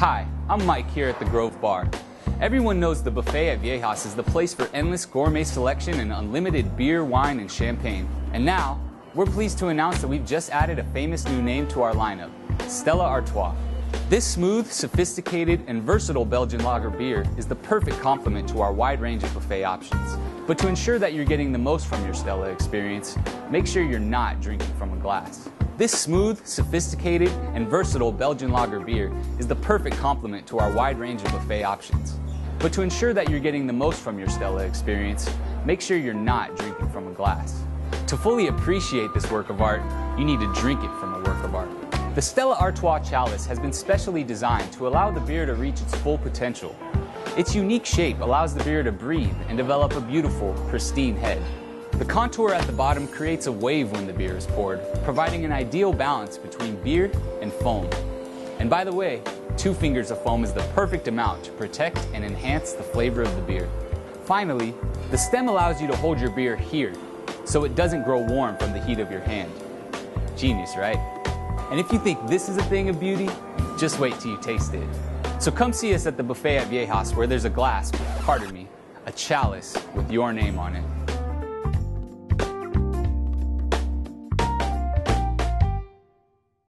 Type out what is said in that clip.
Hi, I'm Mike here at the Grove Bar. Everyone knows the buffet at Viejas is the place for endless gourmet selection and unlimited beer, wine, and champagne. And now, we're pleased to announce that we've just added a famous new name to our lineup Stella Artois. This smooth, sophisticated, and versatile Belgian lager beer is the perfect complement to our wide range of buffet options. But to ensure that you're getting the most from your Stella experience, make sure you're not drinking from a glass. This smooth, sophisticated, and versatile Belgian lager beer is the perfect complement to our wide range of buffet options. But to ensure that you're getting the most from your Stella experience, make sure you're not drinking from a glass. To fully appreciate this work of art, you need to drink it from a work of art. The Stella Artois Chalice has been specially designed to allow the beer to reach its full potential. Its unique shape allows the beer to breathe and develop a beautiful, pristine head. The contour at the bottom creates a wave when the beer is poured, providing an ideal balance between beer and foam. And by the way, two fingers of foam is the perfect amount to protect and enhance the flavor of the beer. Finally, the stem allows you to hold your beer here, so it doesn't grow warm from the heat of your hand. Genius, right? And if you think this is a thing of beauty, just wait till you taste it. So come see us at the buffet at Viejas where there's a glass, pardon me, a chalice with your name on it.